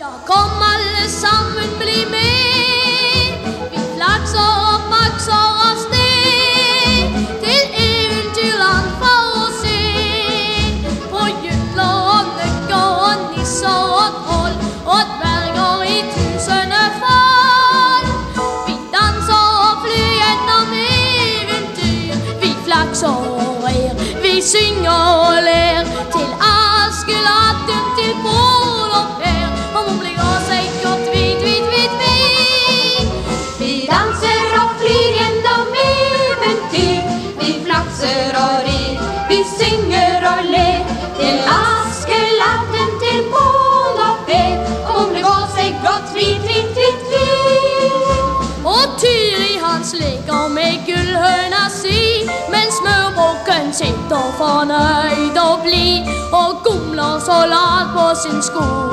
Ja, kom alle sammen, bli med. Vi flakser og bakser av sted til eventyrland for å se. På jutler og nøkker og nisser og troll og dverger i tusende fall. Vi danser og flyr gjennom eventyr. Vi flakser og rer, vi synger og ler til Askeladden til Pål synger og ler. Til Askelatten, til Pål og Per. Og mumler seg og tvit, tvit, tvit, tvit. Og Tyri hans leker med gullhøna si, mens smørbukken sitter fornøyd og blid og gomler så lat på sin skolemat.